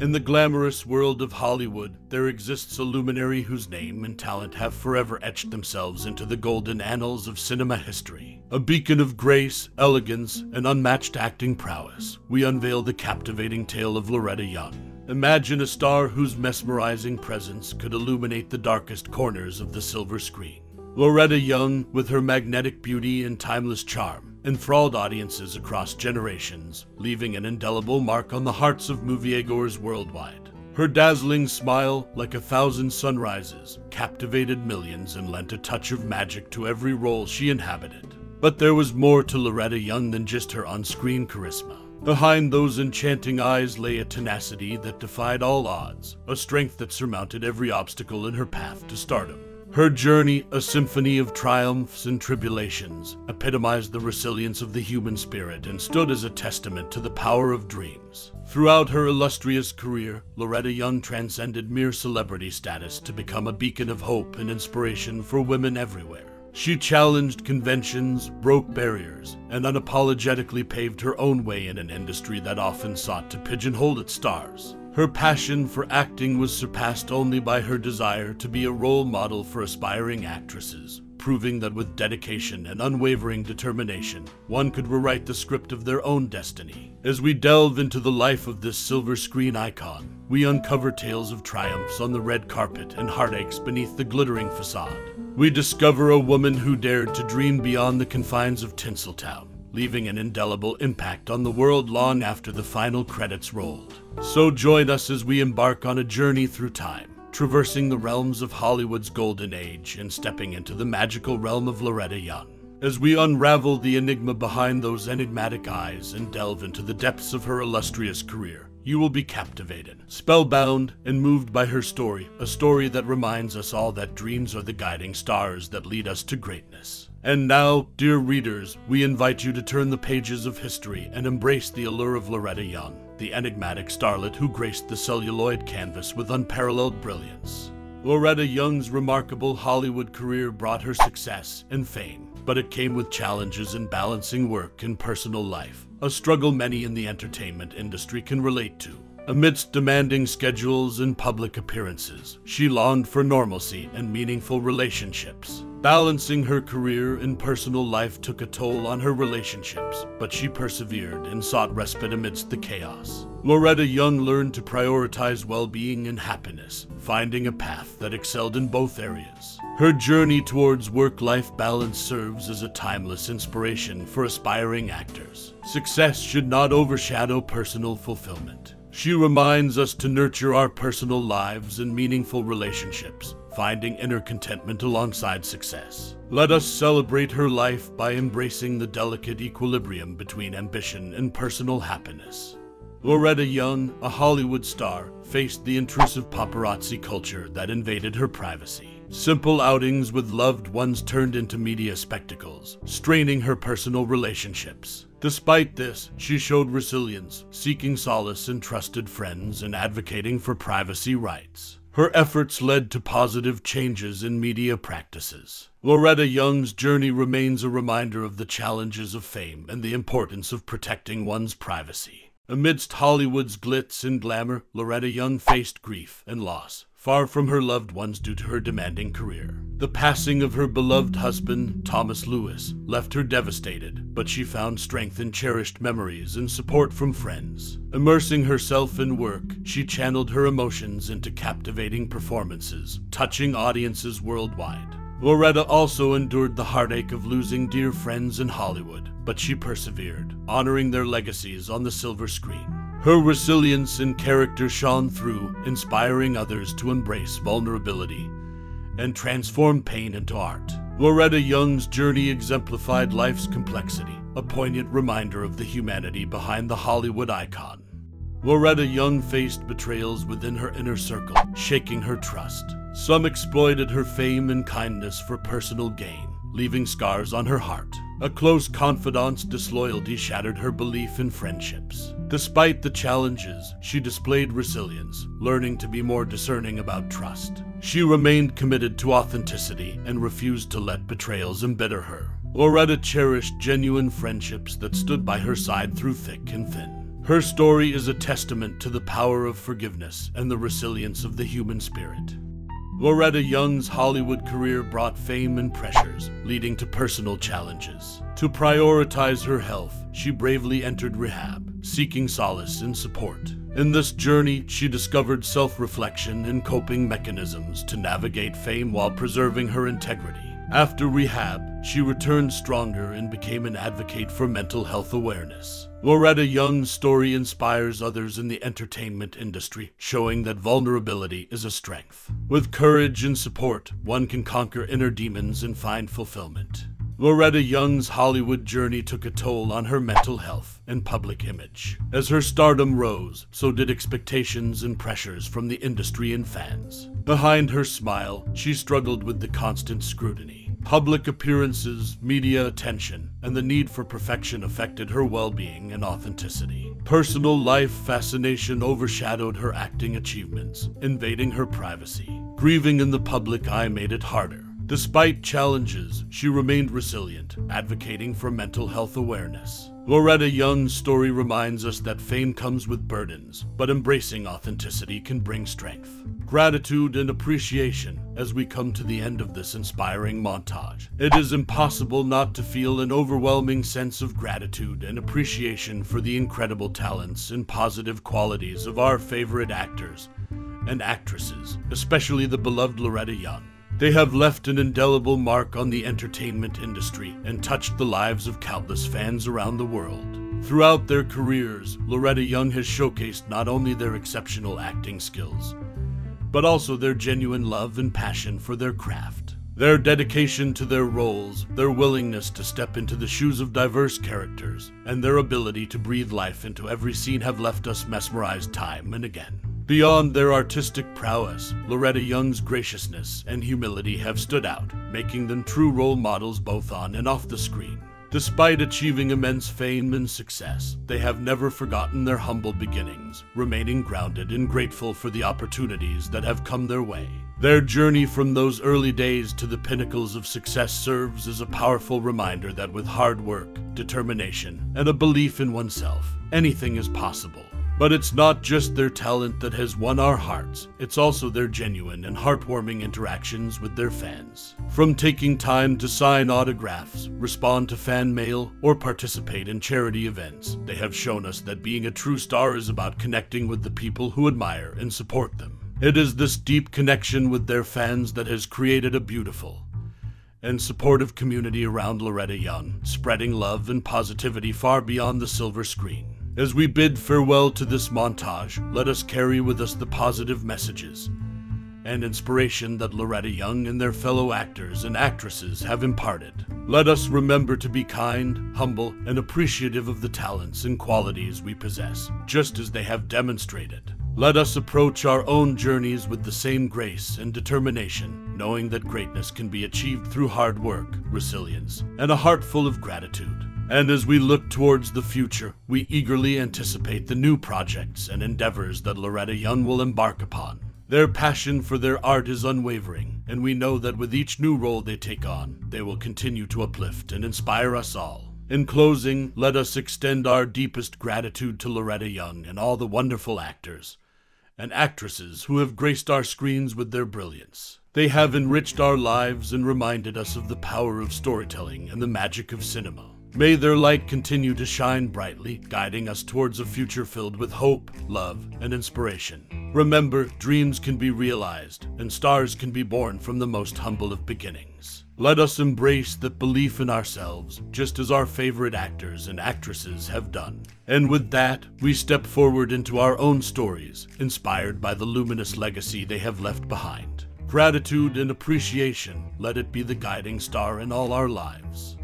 In the glamorous world of Hollywood, there exists a luminary whose name and talent have forever etched themselves into the golden annals of cinema history. A beacon of grace, elegance, and unmatched acting prowess, we unveil the captivating tale of Loretta Young. Imagine a star whose mesmerizing presence could illuminate the darkest corners of the silver screen. Loretta Young, with her magnetic beauty and timeless charm, enthralled audiences across generations, leaving an indelible mark on the hearts of moviegoers worldwide. Her dazzling smile, like a thousand sunrises, captivated millions and lent a touch of magic to every role she inhabited. But there was more to Loretta Young than just her on-screen charisma. Behind those enchanting eyes lay a tenacity that defied all odds, a strength that surmounted every obstacle in her path to stardom. Her journey, a symphony of triumphs and tribulations, epitomized the resilience of the human spirit and stood as a testament to the power of dreams. Throughout her illustrious career, Loretta Young transcended mere celebrity status to become a beacon of hope and inspiration for women everywhere. She challenged conventions, broke barriers, and unapologetically paved her own way in an industry that often sought to pigeonhole its stars. Her passion for acting was surpassed only by her desire to be a role model for aspiring actresses, proving that with dedication and unwavering determination, one could rewrite the script of their own destiny. As we delve into the life of this silver screen icon, we uncover tales of triumphs on the red carpet and heartaches beneath the glittering facade. We discover a woman who dared to dream beyond the confines of Tinseltown, leaving an indelible impact on the world long after the final credits rolled. So join us as we embark on a journey through time, traversing the realms of Hollywood's golden age and stepping into the magical realm of Loretta Young. As we unravel the enigma behind those enigmatic eyes and delve into the depths of her illustrious career, you will be captivated, spellbound, and moved by her story, a story that reminds us all that dreams are the guiding stars that lead us to greatness. And now, dear readers, we invite you to turn the pages of history and embrace the allure of Loretta Young the enigmatic starlet who graced the celluloid canvas with unparalleled brilliance. Loretta Young's remarkable Hollywood career brought her success and fame, but it came with challenges in balancing work and personal life, a struggle many in the entertainment industry can relate to. Amidst demanding schedules and public appearances, she longed for normalcy and meaningful relationships. Balancing her career and personal life took a toll on her relationships, but she persevered and sought respite amidst the chaos. Loretta Young learned to prioritize well-being and happiness, finding a path that excelled in both areas. Her journey towards work-life balance serves as a timeless inspiration for aspiring actors. Success should not overshadow personal fulfillment. She reminds us to nurture our personal lives and meaningful relationships, finding inner contentment alongside success. Let us celebrate her life by embracing the delicate equilibrium between ambition and personal happiness. Loretta Young, a Hollywood star, faced the intrusive paparazzi culture that invaded her privacy. Simple outings with loved ones turned into media spectacles, straining her personal relationships. Despite this, she showed resilience, seeking solace in trusted friends and advocating for privacy rights. Her efforts led to positive changes in media practices. Loretta Young's journey remains a reminder of the challenges of fame and the importance of protecting one's privacy. Amidst Hollywood's glitz and glamour, Loretta Young faced grief and loss, far from her loved ones due to her demanding career. The passing of her beloved husband, Thomas Lewis, left her devastated, but she found strength in cherished memories and support from friends. Immersing herself in work, she channeled her emotions into captivating performances, touching audiences worldwide. Loretta also endured the heartache of losing dear friends in Hollywood, but she persevered, honoring their legacies on the silver screen. Her resilience and character shone through, inspiring others to embrace vulnerability and transform pain into art. Loretta Young's journey exemplified life's complexity, a poignant reminder of the humanity behind the Hollywood icon. Loretta Young faced betrayals within her inner circle, shaking her trust. Some exploited her fame and kindness for personal gain, leaving scars on her heart. A close confidant's disloyalty shattered her belief in friendships. Despite the challenges, she displayed resilience, learning to be more discerning about trust. She remained committed to authenticity and refused to let betrayals embitter her. Loretta cherished genuine friendships that stood by her side through thick and thin. Her story is a testament to the power of forgiveness and the resilience of the human spirit. Loretta Young's Hollywood career brought fame and pressures, leading to personal challenges. To prioritize her health, she bravely entered rehab, seeking solace and support. In this journey, she discovered self reflection and coping mechanisms to navigate fame while preserving her integrity. After rehab, she returned stronger and became an advocate for mental health awareness. Loretta Young's story inspires others in the entertainment industry, showing that vulnerability is a strength. With courage and support, one can conquer inner demons and find fulfillment. Loretta Young's Hollywood journey took a toll on her mental health and public image. As her stardom rose, so did expectations and pressures from the industry and fans. Behind her smile, she struggled with the constant scrutiny. Public appearances, media attention, and the need for perfection affected her well being and authenticity. Personal life fascination overshadowed her acting achievements, invading her privacy. Grieving in the public eye made it harder Despite challenges, she remained resilient, advocating for mental health awareness. Loretta Young's story reminds us that fame comes with burdens, but embracing authenticity can bring strength, gratitude, and appreciation as we come to the end of this inspiring montage. It is impossible not to feel an overwhelming sense of gratitude and appreciation for the incredible talents and positive qualities of our favorite actors and actresses, especially the beloved Loretta Young. They have left an indelible mark on the entertainment industry and touched the lives of countless fans around the world. Throughout their careers, Loretta Young has showcased not only their exceptional acting skills, but also their genuine love and passion for their craft. Their dedication to their roles, their willingness to step into the shoes of diverse characters, and their ability to breathe life into every scene have left us mesmerized time and again. Beyond their artistic prowess, Loretta Young's graciousness and humility have stood out, making them true role models both on and off the screen. Despite achieving immense fame and success, they have never forgotten their humble beginnings, remaining grounded and grateful for the opportunities that have come their way. Their journey from those early days to the pinnacles of success serves as a powerful reminder that with hard work, determination, and a belief in oneself, anything is possible. But it's not just their talent that has won our hearts, it's also their genuine and heartwarming interactions with their fans. From taking time to sign autographs, respond to fan mail, or participate in charity events, they have shown us that being a true star is about connecting with the people who admire and support them. It is this deep connection with their fans that has created a beautiful, and supportive community around Loretta Young, spreading love and positivity far beyond the silver screen. As we bid farewell to this montage, let us carry with us the positive messages and inspiration that Loretta Young and their fellow actors and actresses have imparted. Let us remember to be kind, humble, and appreciative of the talents and qualities we possess, just as they have demonstrated. Let us approach our own journeys with the same grace and determination, knowing that greatness can be achieved through hard work, resilience, and a heart full of gratitude. And as we look towards the future, we eagerly anticipate the new projects and endeavors that Loretta Young will embark upon. Their passion for their art is unwavering, and we know that with each new role they take on, they will continue to uplift and inspire us all. In closing, let us extend our deepest gratitude to Loretta Young and all the wonderful actors and actresses who have graced our screens with their brilliance. They have enriched our lives and reminded us of the power of storytelling and the magic of cinema. May their light continue to shine brightly, guiding us towards a future filled with hope, love, and inspiration. Remember, dreams can be realized, and stars can be born from the most humble of beginnings. Let us embrace that belief in ourselves, just as our favorite actors and actresses have done. And with that, we step forward into our own stories, inspired by the luminous legacy they have left behind. Gratitude and appreciation, let it be the guiding star in all our lives.